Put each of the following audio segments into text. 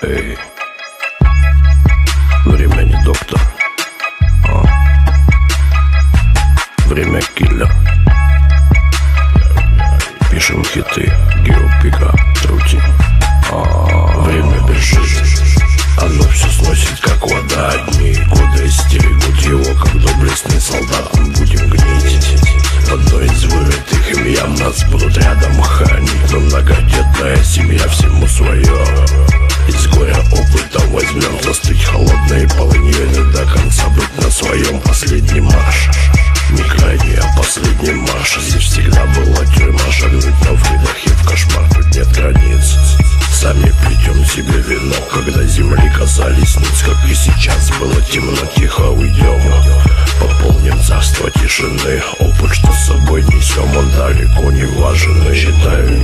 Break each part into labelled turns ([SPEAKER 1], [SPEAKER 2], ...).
[SPEAKER 1] Эй, время не доктор, а время киллер. Пишем хиты, геопика, трути. А время бежит, оно все сносит, как вода. Одни годы стерегут его, как доблестный солдат. Мы будем гнить в одной из вырытых им ям. Нас будут рядом хранить, но многодетная семья всему свое. Из горя опытом возьмем застыть холодные полыньяны До конца быть на своем. Последнем марше Не крайний, а последний марш. Здесь всегда была тюрьма. Шагнуть на выдохе в кошмар Тут нет границ. Сами плетем себе вино Когда земли касались ниц. Как и сейчас было темно, тихо уйдем. Пополним царство тишины. Опыт, что с собой несем, он далеко не важен. Считаю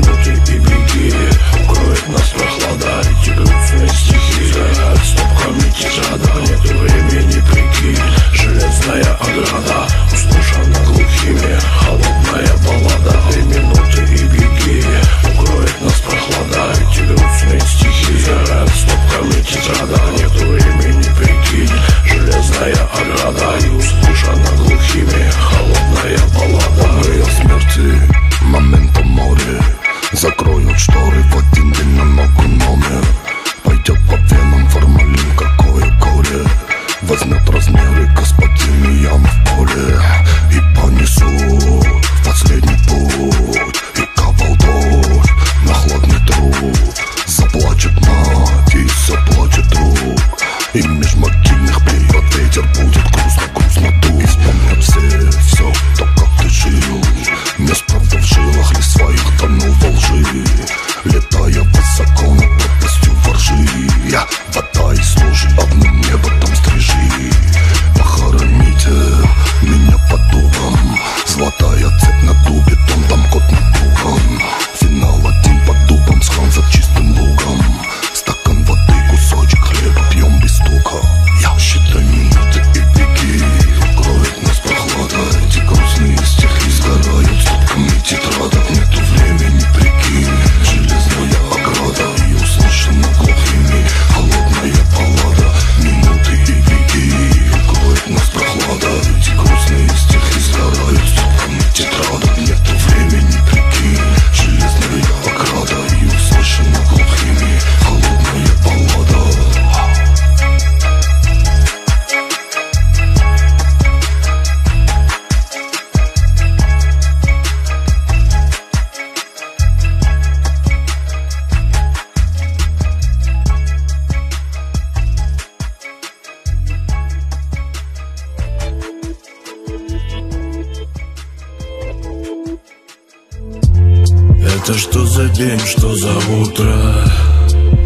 [SPEAKER 1] Это что за день, что за утро?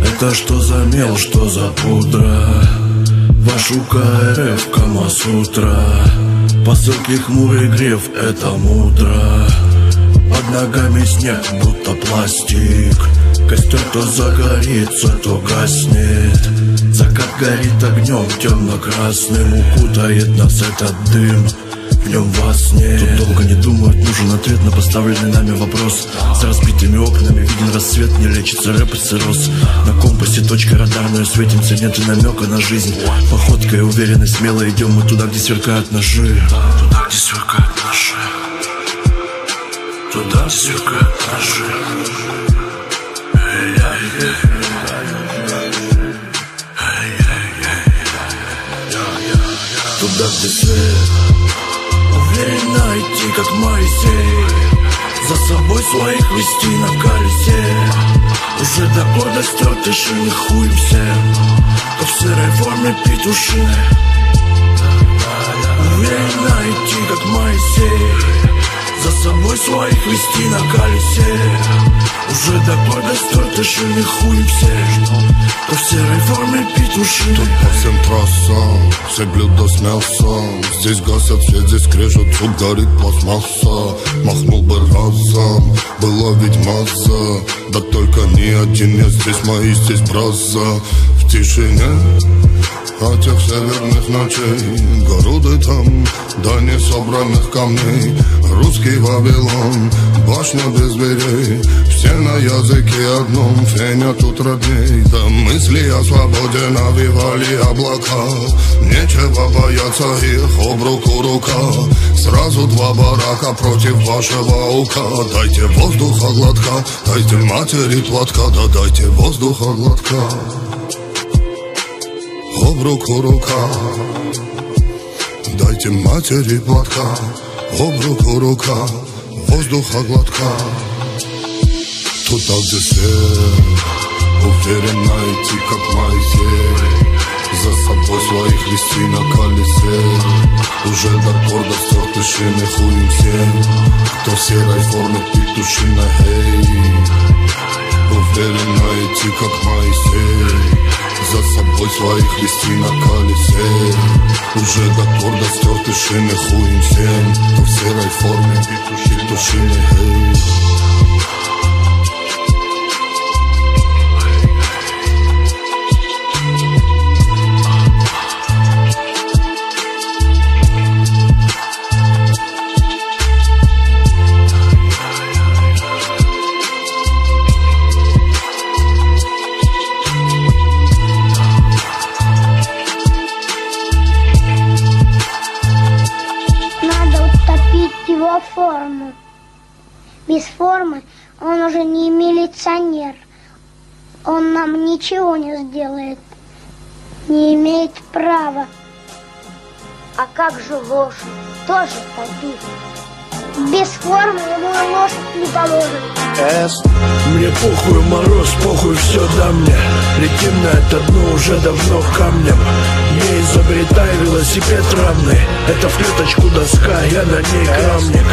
[SPEAKER 1] Это что за мел, что за пудра? Вашу КРФ Камасутра. Посылки хмурый греф, это мудро. Под ногами снег, будто пластик. Костер то загорится, то гаснет. Закат горит огнем темно-красным. Укутает нас этот дым в нем вас нет Тут долго не думают, нужен ответ на поставленный нами вопрос С разбитыми окнами виден рассвет, не лечится рэп и цирроз На компасе точка радарная, светимся, нет и намека на жизнь Походкой уверенно, смело идем мы туда, где сверкают ножи Туда, где сверкают ножи Туда, где сверкают ножи Эй-эй-эй. Туда, где свет идти, как Моисей За собой своих вести на колесе Уже до года стерты шины хуй всем. То в серой форме петушины. Уверенно идти, как Моисей За собой своих вести на колесе Уже до года стерты шины хуй всем То в серой форме петушины.
[SPEAKER 2] Тут по всем трассам Все блюда с мясом Здесь гасят свет, здесь крежет Тут горит пластмасса. Махнул бы разом Была ведь масса. Да только не один я здесь Мои здесь браза тишине. От тех северных ночей Городы там, да не собранных камней. Русский Вавилон, башня без дверей. Все на языке одном, феня тут родней Да мысли о свободе навивали облака. Нечего бояться их об руку рука. Сразу два барака против вашего ука. Дайте воздуха глотка, дайте матери платка. Да дайте воздуха глотка добро корока. Дайте матери платка. Добро корока. Воздуха гладка. Тотал десер Уверен найти как майхер За собой своих вести на колесе Уже да до горда стертыши не хуем всем Кто серой форме петушина, хей. Уверен найти как майхер за собой своих вести на колесе. Уже до твердо стерты шины хуем всем. То в серой форме петушины, эй
[SPEAKER 3] Без формы он уже не милиционер. Он нам ничего не сделает. Не имеет права. А как же лошадь? Тоже побит. Без формы ему лошадь не поможет.
[SPEAKER 1] Мне похуй мороз, похуй все да мне Летим на это дно уже давно камнем Не изобретай велосипед равный Это в клеточку доска, я на ней крамник.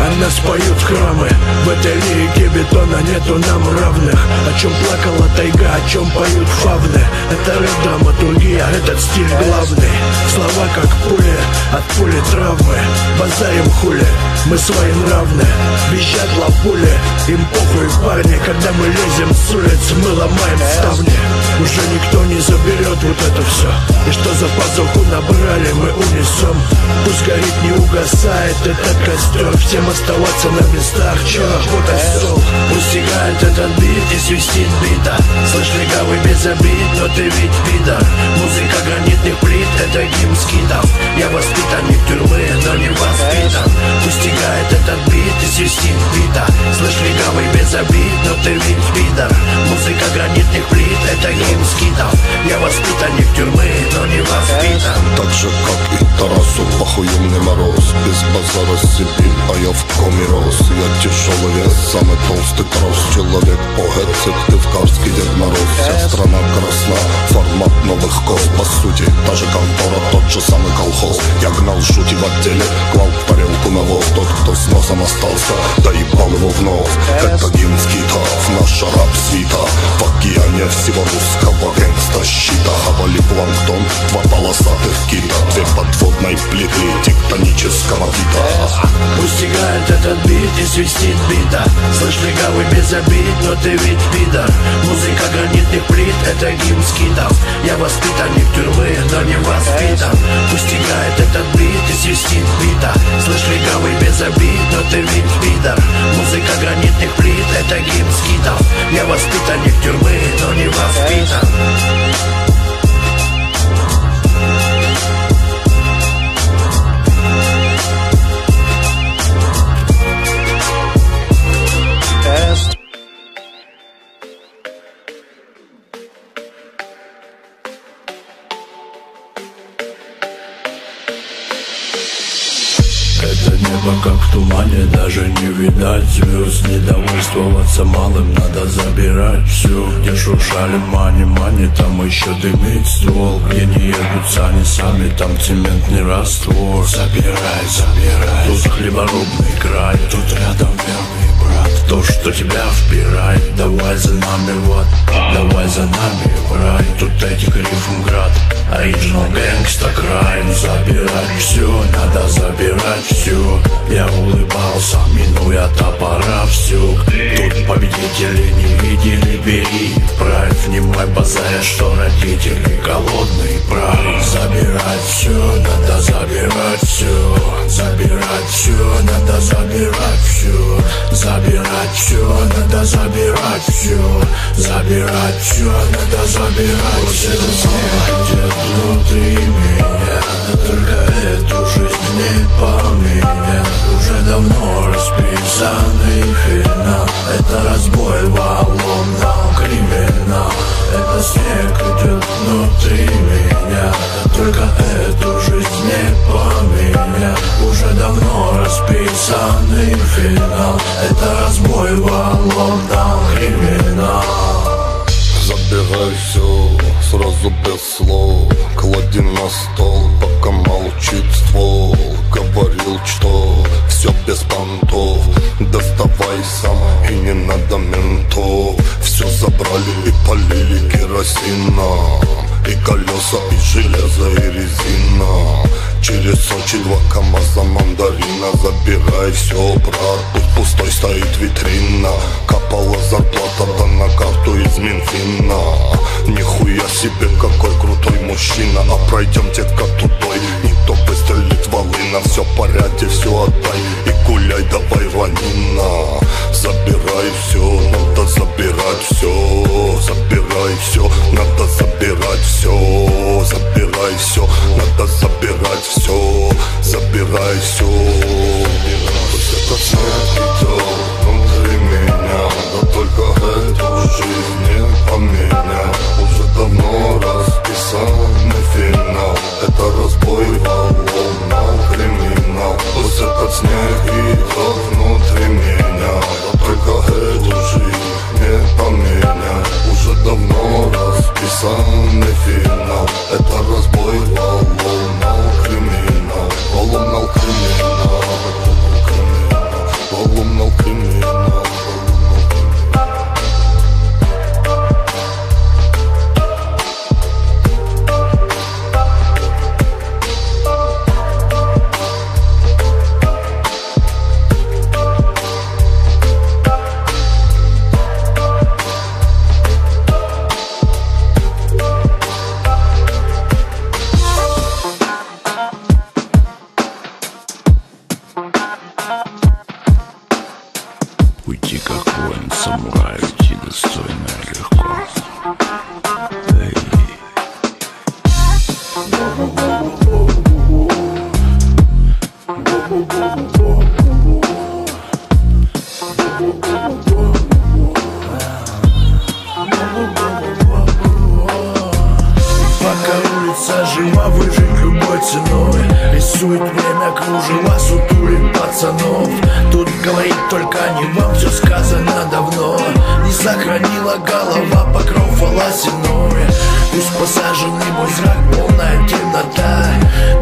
[SPEAKER 1] А нас поют храмы. В этой лирике бетона нету нам равных. О чем плакала тайга, о чем поют фавны. Это рэп, драматургия, этот стиль главный. Слова как пули, от пули травмы. Базарим хули, мы своим равны. Визжат лапули, им похуй парни Когда мы лезем с улиц, мы ломаем ставни. Уже никто не заберет вот это все И что за пазуху набрали, мы унесем Пусть горит, не угасает этот костер Всем оставаться на местах, че работа стол. Пусть играет этот бит и свистит бита. Слышь, легавый без обид, но ты ведь пидор Музыка гранитных плит, это гимн скитов. Я воспитанник тюрьмы, но не воспитан. Пусть играет этот бит и свистит бита Слышь, легавый без обид, но ты ведь пидор Музыка гранитных плит, это гимн скитов Я воспитанник тюрьмы, но не воспитан.
[SPEAKER 2] Так же, как и Тарасу, похуемный мороз. Без базара Сибирь, а я в коме рос. Я тяжелый вес, самый толстый трос. Человек по цик, ты в Карский Дед Мороз. Вся страна коз По сути, та же контора, тот же самый колхоз. Я гнал шути в отделе, клал в тарелку навоз Тот, кто с носом остался, да ебал его в нос. Гимн скитов, наша раб-свита. В океане всего русского гэнгста щита. Хавали планктон, два полосатых кита Две подводной плиты тектонического вида
[SPEAKER 1] Пусть играет этот бит и свистит бита. Слышь, легавый без обид, но ты ведь пидор Музыка гранитных плит, это гимн скитов. Я воспитанник тюрьмы, но не воспитан Пусть этот бит и свистит бита Слышь, легавый без обид, но ты ведь пидор. Музыка гранитных плит, это гимн скитов Я воспитанник тюрьмы, но не воспитан еще дымит ствол Где не едут сани сами Там цементный раствор. Забирай, забирай Тут хлеборубный край Тут рядом верный брат. То, что тебя впирает Давай за нами, вот Давай за нами в рай. Тут этих рифм град Оригинал гэнгста край Забирать все надо забирать все Я улыбался, минуя топора всю победители не видели, бери. Правь, не мой базар, что родители. Голодный прав Забирать все, надо забирать все Забирать все, надо забирать все Забирать все, надо забирать все Забирать все, надо забирать все Где внутри меня. Только эту жизнь не поменять Уже давно расписанный финал. Это разбой волн, криминал. Это снег идет внутри меня. Только эту жизнь не поменять Уже давно расписанный финал. Это разбой волн, криминал.
[SPEAKER 2] Забирай все, сразу без слов Клади на стол, пока молчит ствол Говорил, что все без понтов. Доставай сам, и не надо ментов. Все забрали и полили керосином И колеса, и железо, и резина Через Сочи два КамАЗа мандарина. Забирай все, брат, пусть пустой стоит витрина. Капала зарплата, да на карту из Минфина. Нихуя себе, какой крутой мужчина. А пройдемте-ка тудой, никто выстрелит волына. Все в порядке, все отдай и гуляй, давай ванина. Забирай все, надо забирать все Забирай все, надо забирать
[SPEAKER 1] Тут говорить только не вам, все сказано давно. Не сохранила голова покров волосяной Пусть посаженный мой зрак, полная темнота.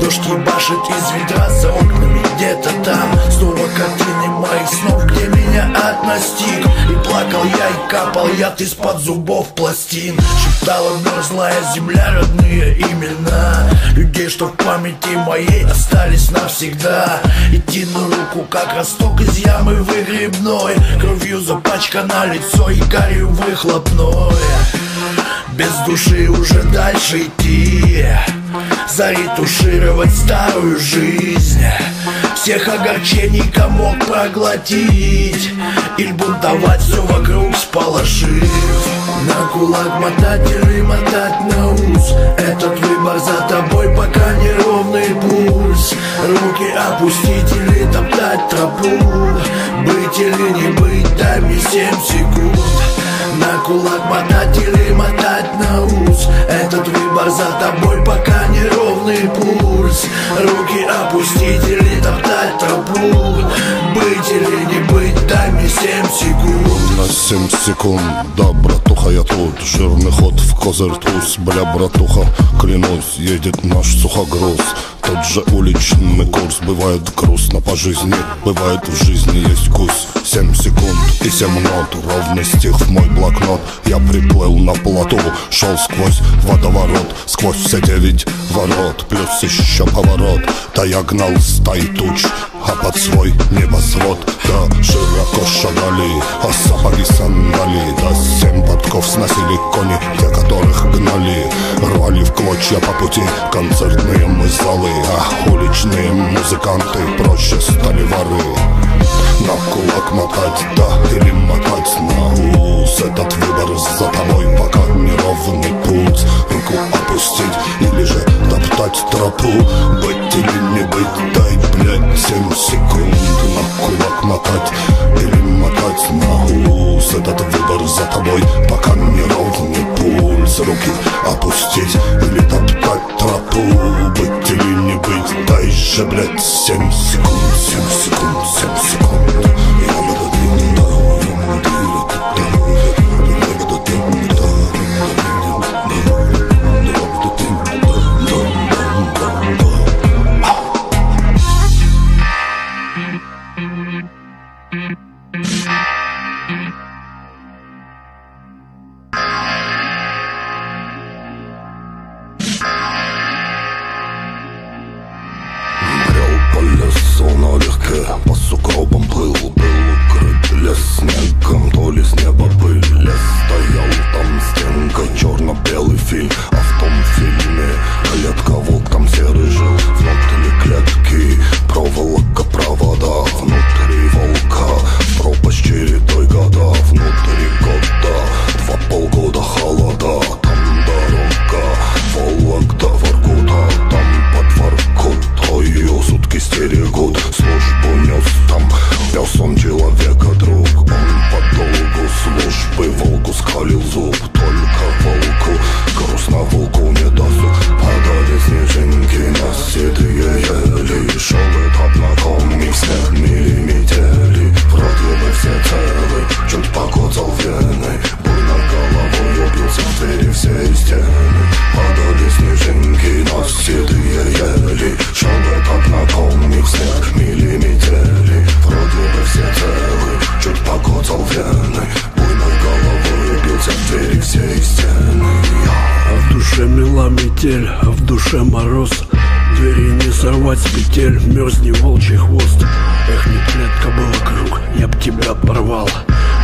[SPEAKER 1] Дождь ебашит из ведра за окнами где-то там. Снова картины моих снов, где меня ад настиг И плакал я, и капал яд из-под зубов пластин. Шептала мерзлая земля родные имена. Людей, что в памяти моей остались навсегда. На руку, как росток из ямы выгребной. Кровью запачкано лицо и гарью выхлопной без души уже дальше идти. Заретушировать старую жизнь. Всех огорчений комок проглотить. Или бунтовать все вокруг сполошив На кулак мотать или мотать на ус Этот выбор за тобой пока неровный пульс. Руки опустить или топтать тропу. Быть или не быть, дай мне семь секунд на кулак мотать или мотать на ус. Этот выбор за тобой пока неровный пульс Руки опустить или топтать тропу. Быть или не быть, дай мне семь секунд.
[SPEAKER 2] На семь секунд, да, братуха, я тут Жирный ход в козырь туз, бля, братуха Клянусь, едет наш сухогруз тот же уличный курс Бывает грустно по жизни, бывает в жизни есть вкус Семь секунд и семь нот, ровно стих в мой блокнот. Я приплыл на плоту, шел сквозь водоворот. Сквозь все девять ворот, плюс еще поворот. Да я гнал стай туч, а под свой небосвод. Да широко шагали, а сапоги сандали. Да семь подков сносили кони, те, которых гнали. Рвали в клочья по пути концертные мы залы А уличные музыканты проще стали воры на кулак мотать, да, или мотать на ус Этот выбор за тобой, пока неровный путь. Руку опустить или же топтать тропу. Быть или не быть, дай, блядь, семь секунд. На кулак мотать или мотать на ус Этот выбор за тобой, пока неровный пульс Руки опустить или топтать тропу Быть или не быть, дай же, блядь, семь секунд, семь секунд, семь секунд
[SPEAKER 1] метель, а в душе мороз Двери не сорвать с петель, мерзни волчий хвост. Эх, не клетка была круг, я б тебя порвал.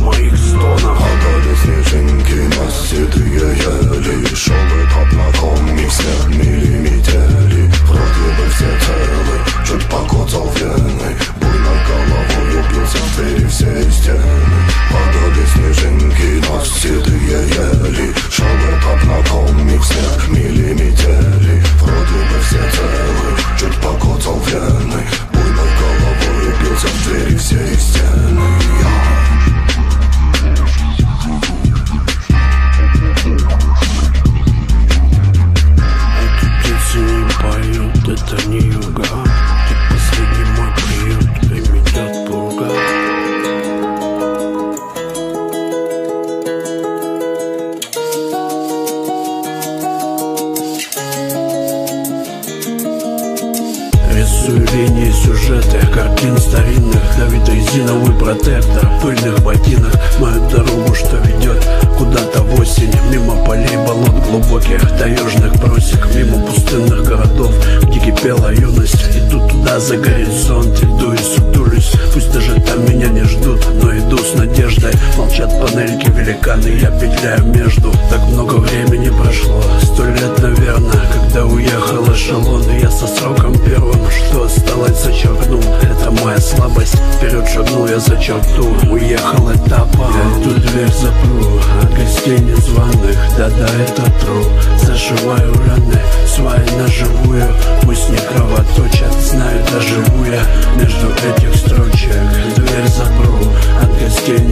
[SPEAKER 1] это тру Зашиваю раны свои на тех картин старинных Давида и Зиновый протектор. Живую Пусть не кровоточит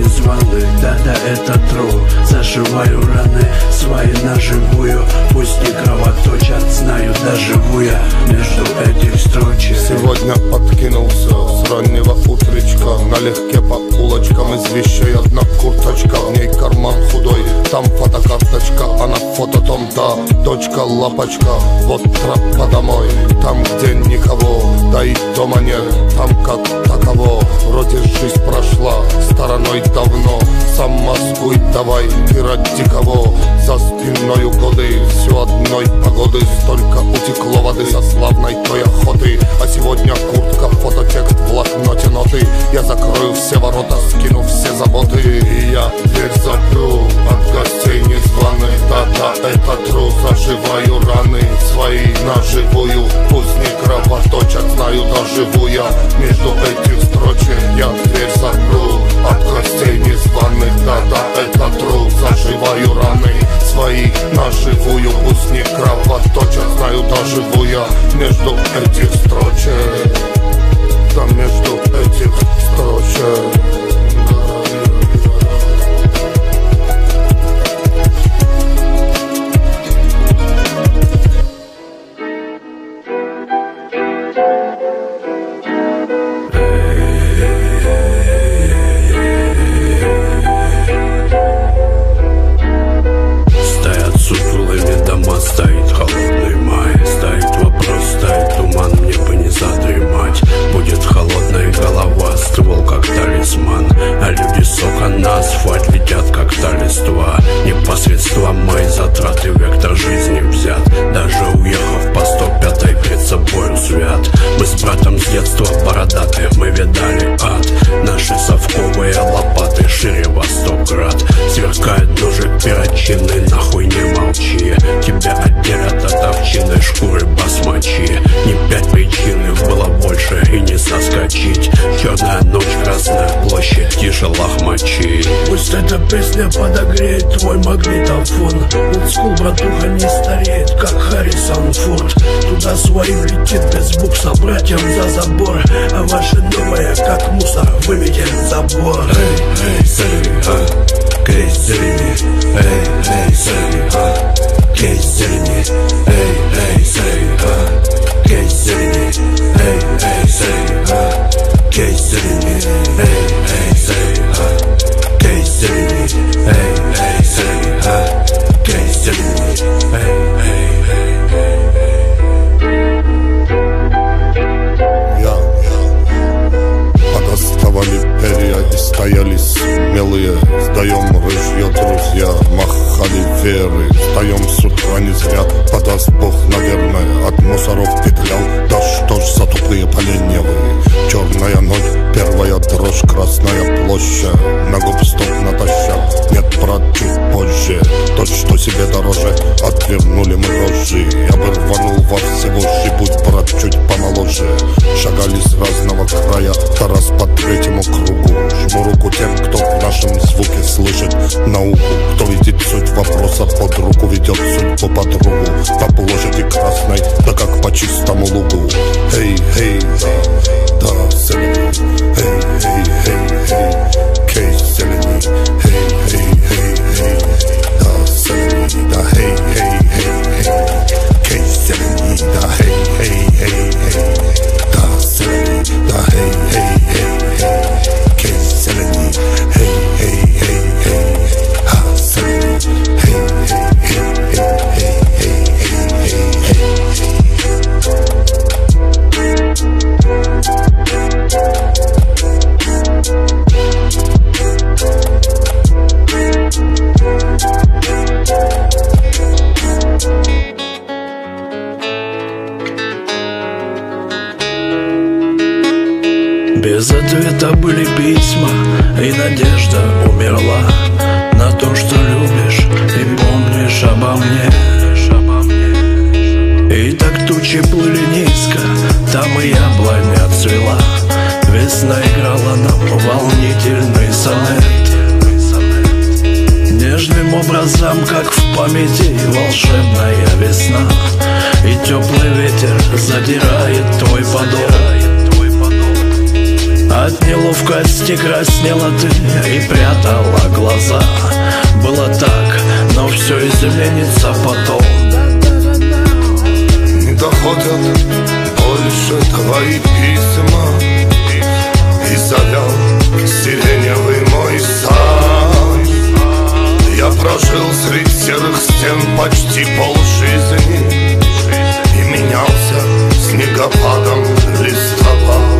[SPEAKER 1] из ванны Да-да, это true Зашиваю раны свои на живую Пусть не кровоточат, знаю доживу я Между этих строчек. Сегодня
[SPEAKER 2] подкинулся с раннего утречка. Налегке по улочкам из вещей одна курточка В ней карман худой, там фотокарточка А на фото том да, дочка лапочка. Вот тропа домой, там где никого Да и дома нет, там как таково Вроде жизнь прошла стороной давно. Сам маскуй давай, ты ради кого. За спиною годы, все одной погоды. Столько утекло воды со славной той охоты. А сегодня куртка, фототекст, блокноте ноты. Я закрою все ворота, скину все заботы. И я дверь запру от гостей незваных Да-да, это тру, зашиваю раны свои на живую. Пусть не кровоточат, знаю, доживу я. Между этих строчек я дверь запру От гостей незваных, да-да, это тру Зашиваю раны свои на живую Пусть не кровоточат, знаю, доживу я Между этих строчек. Да между этих строчек
[SPEAKER 1] песня подогреет твой магнитофон Олдскул, братуха, не стареет, как Харрисон Форд. Туда свою летит без букса, братьям за забор. А ваше новое, как мусор, выметен забор Эй, эй, сырви, а, кейс зелени Эй, эй, сырви, а, кейс зелени Эй, эй, сырви, а, кейс зелени Эй, эй, сырви, а, кейс зелени Эй, эй, сырви, а, кейс зелени
[SPEAKER 2] смелые Сдаем рыжье, друзья, махали веры. Встаем с утра не зря, подаст Бог, наверное От мусоров петлял, да что ж за тупые поленьевые Черная ночь, первая дрожь, красная площадь. На губ стоп натощак,
[SPEAKER 1] задирает твой подол. От неловкости краснела ты и прятала глаза. Было так, но все изменится потом.
[SPEAKER 2] Не доходят больше твои письма. И завял сиреневый мой сад Я прожил среди серых стен почти полжизни менялся снегопадом листопад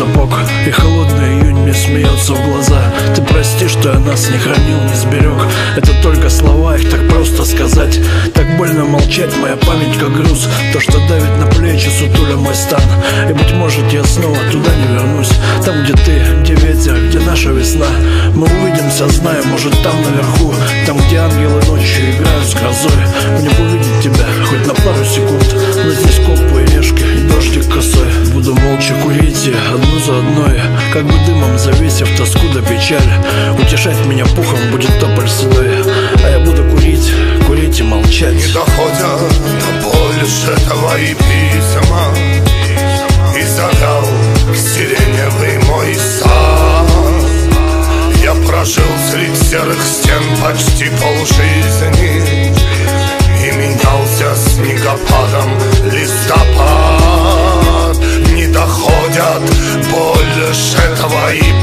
[SPEAKER 1] сапог. И холодный июнь мне смеется в глаза. Ты прости, что я нас не хранил, не сберег. Это только слова, их так просто сказать. Так больно молчать, моя память как груз. То, что давит на плечи, сутуля мой стан. И быть может я снова туда не вернусь. Там, где ты, где ветер, где наша весна. Мы увидимся, зная, может там наверху. Там, где ангелы ночью играют с грозой. Мне бы увидеть тебя хоть на пару секунд. Но здесь копы и решки и дождик косой Буду молча курить одну за одной. Как бы дымом завесив тоску до печаль Утешать меня пухом будет тополь седой А я буду курить, курить и молчать.
[SPEAKER 2] Не доходят до больше твои письма. И завял сиреневый мой сад Я прожил среди серых стен почти полжизни. И менялся снегопадом листопад доходят Больше твои